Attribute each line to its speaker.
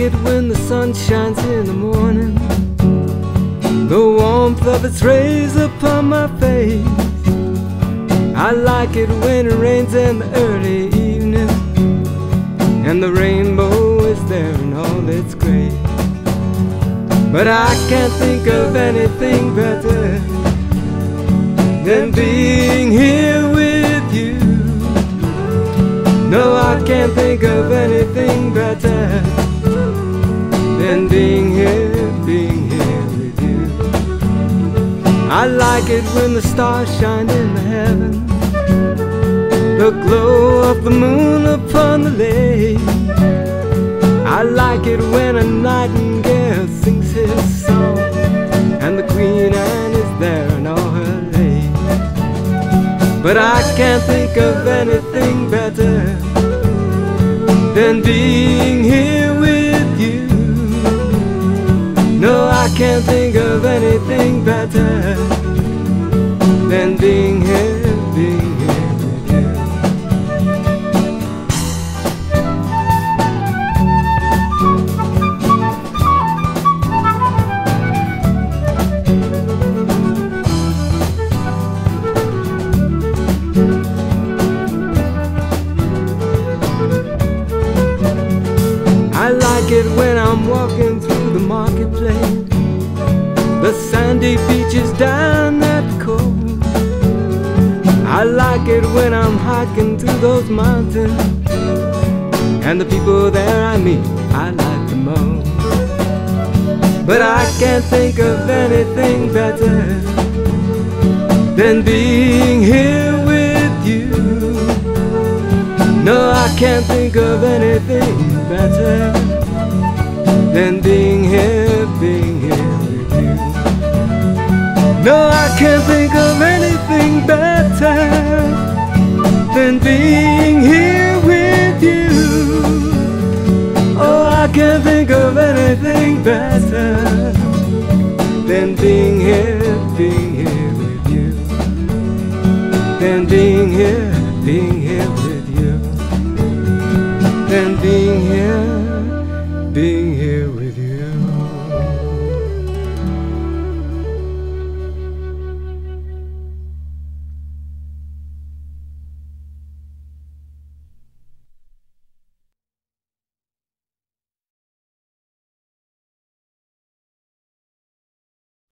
Speaker 1: like it when the sun shines in the morning, the warmth of its rays upon my face. I like it when it rains in the early evening, and the rainbow is there in all its grace. But I can't think of anything better than being here with you. No, I can't think of anything better than being here, being here with you. I like it when the stars shine in the heaven, the glow of the moon upon the lake. I like it when a nightingale sings his song, and the Queen Anne is there in all her lace. But I can't think of anything better than being can't think of anything better than being sandy beaches down at the coast. I like it when I'm hiking through those mountains. And the people there I meet, I like the most. But I can't think of anything better than being here with you. No, I can't think of anything better than being here, being. No, I can't think of anything better than being here with you. Oh, I can't think of anything better than being here, being here with you, than being here, being